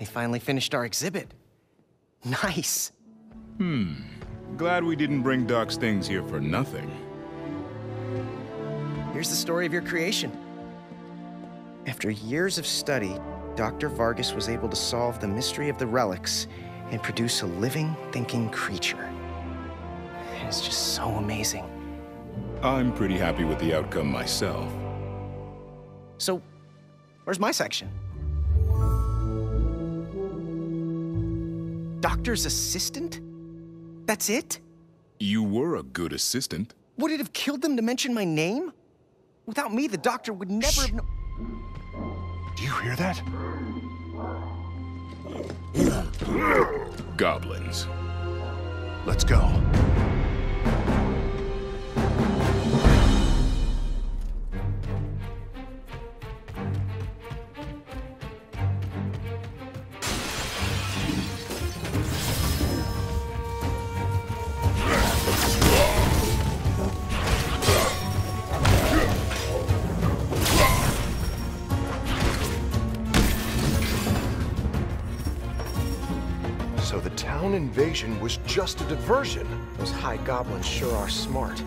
They finally finished our exhibit. Nice. Hmm. Glad we didn't bring Doc's things here for nothing. Here's the story of your creation. After years of study, Dr. Vargas was able to solve the mystery of the relics and produce a living, thinking creature. It's just so amazing. I'm pretty happy with the outcome myself. So, where's my section? Doctor's assistant? That's it? You were a good assistant. Would it have killed them to mention my name? Without me, the doctor would never have known. Do you hear that? Goblins. Let's go. Town invasion was just a diversion. Those high goblins sure are smart.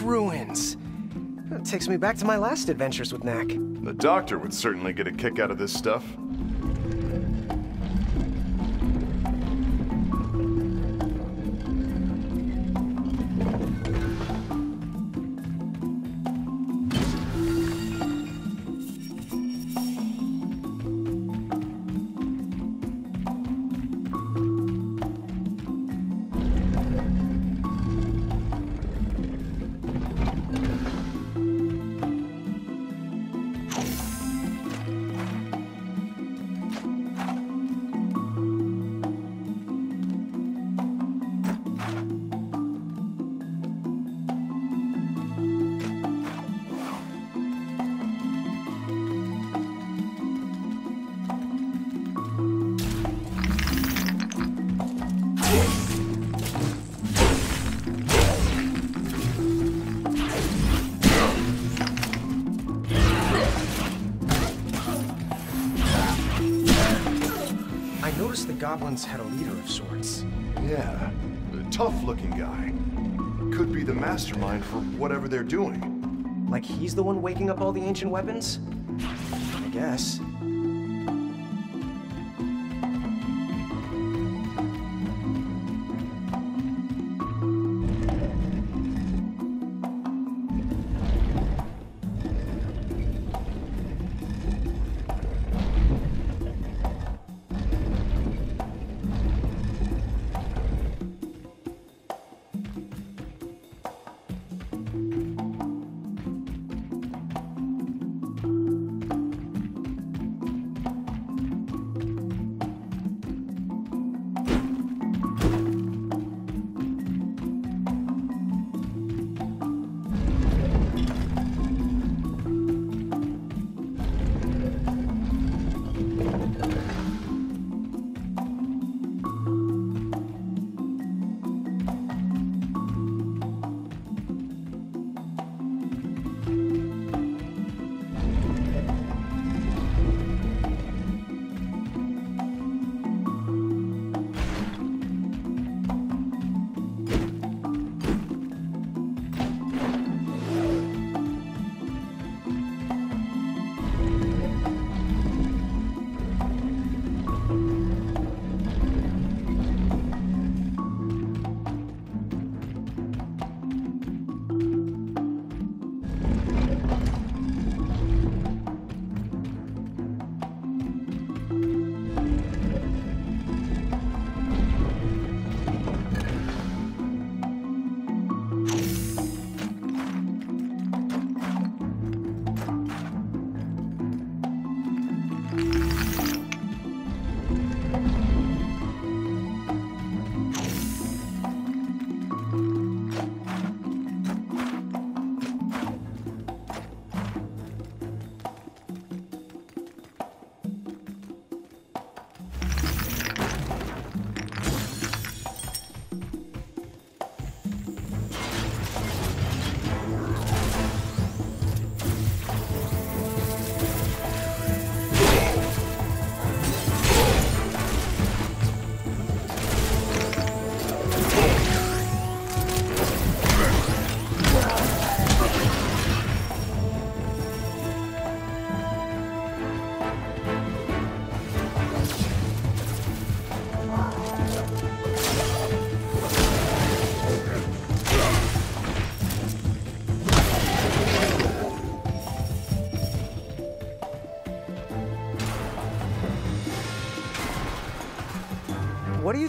Ruins. That takes me back to my last adventures with Knack. The doctor would certainly get a kick out of this stuff. I noticed the goblins had a leader of sorts. Yeah, a tough looking guy. Could be the mastermind for whatever they're doing. Like he's the one waking up all the ancient weapons? I guess.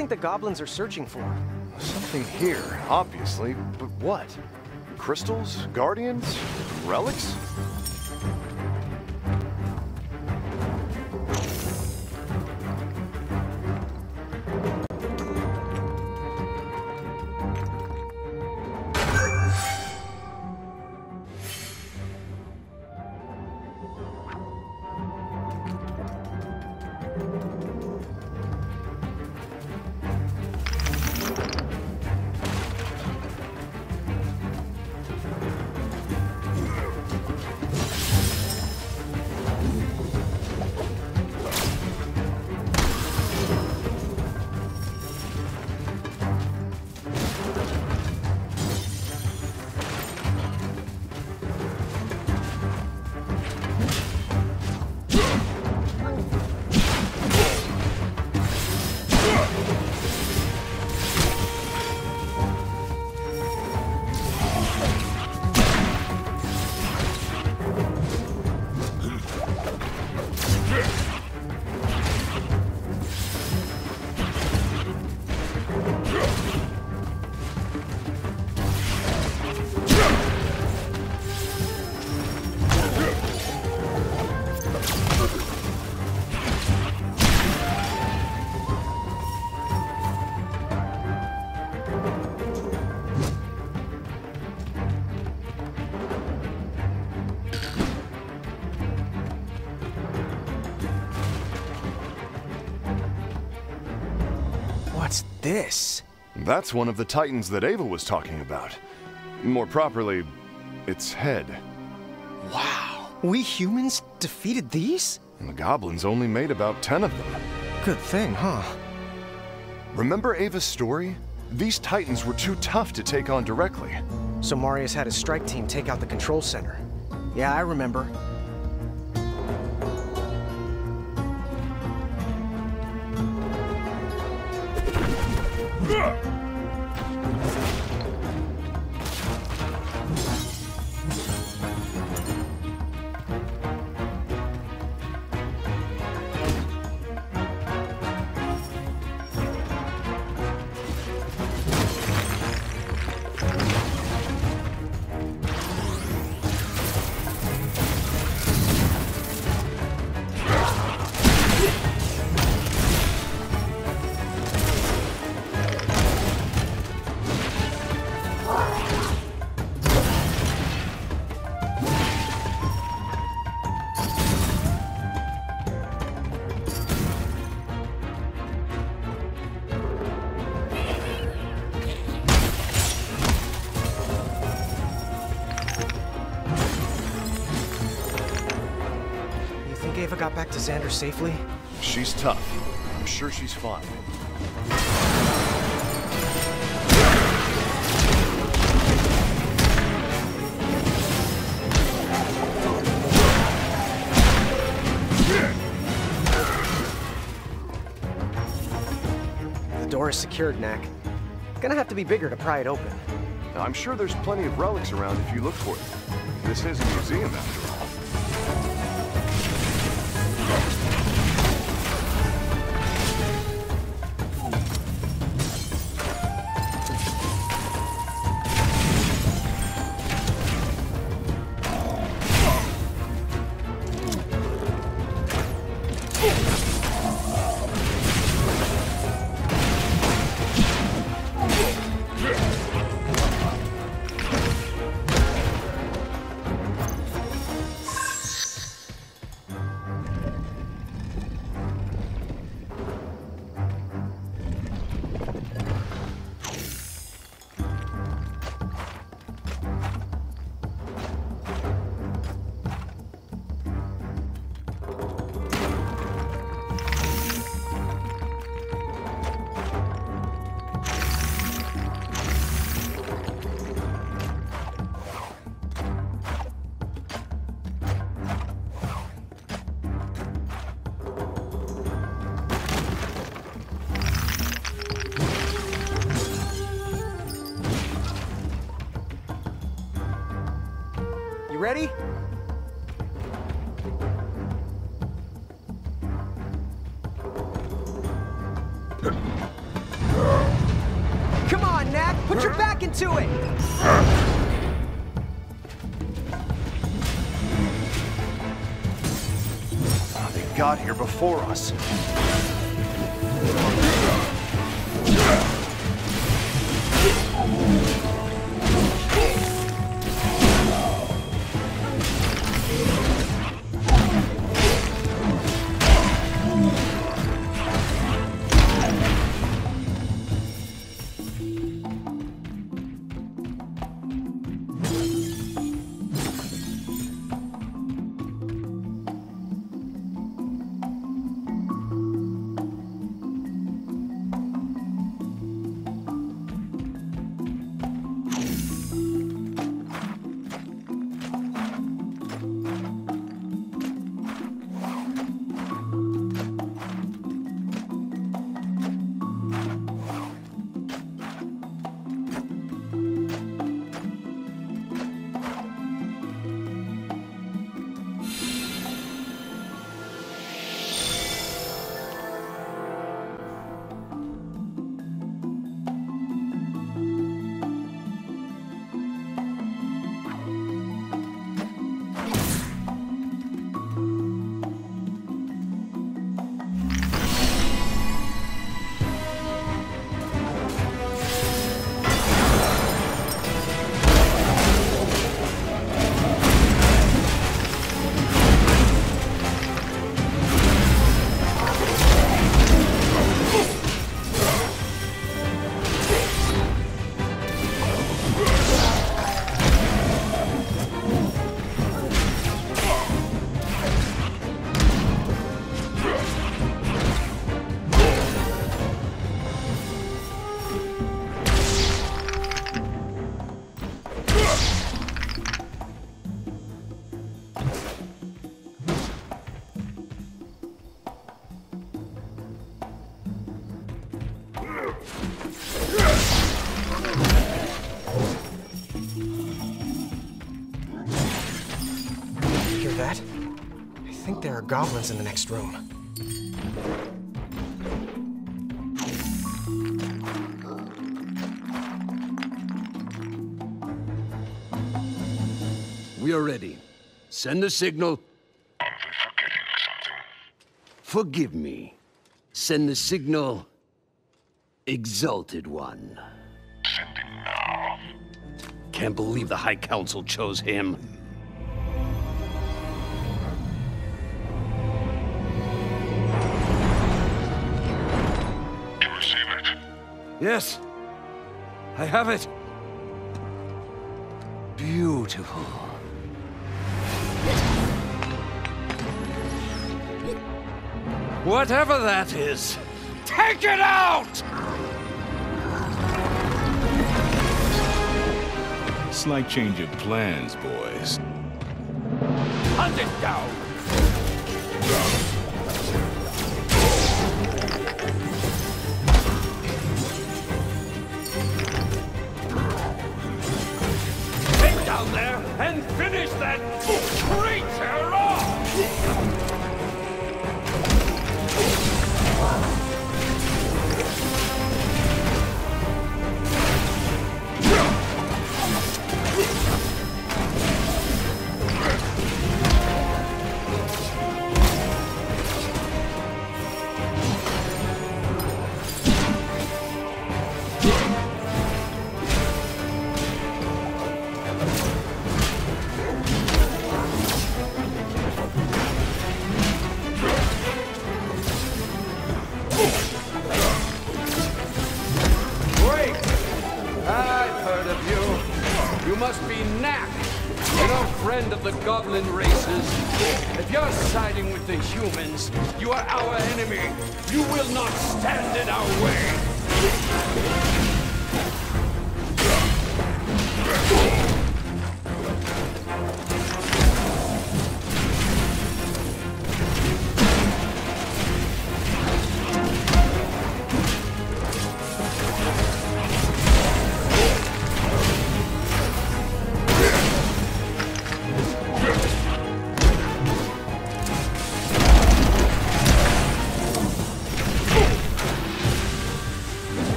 Think the goblins are searching for? Something here, obviously, but what? Crystals? Guardians? Relics? This? That's one of the titans that Ava was talking about. More properly, its head. Wow. We humans defeated these? And the goblins only made about ten of them. Good thing, huh? Remember Ava's story? These titans were too tough to take on directly. So Marius had his strike team take out the control center. Yeah, I remember. Think Ava got back to Xander safely? She's tough. I'm sure she's fine. The door is secured, Knack. Gonna have to be bigger to pry it open. I'm sure there's plenty of relics around if you look for them. This is a museum after all. Come on, Knack! Put your back into it! Ah, they got here before us. Think there are goblins in the next room. We are ready. Send the signal. Are they forgetting something? Forgive me. Send the signal. Exalted One. Sending now. Can't believe the High Council chose him. Yes. I have it. Beautiful. Whatever that is, take it out! Slight change of plans, boys. Hunt it down!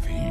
Have here?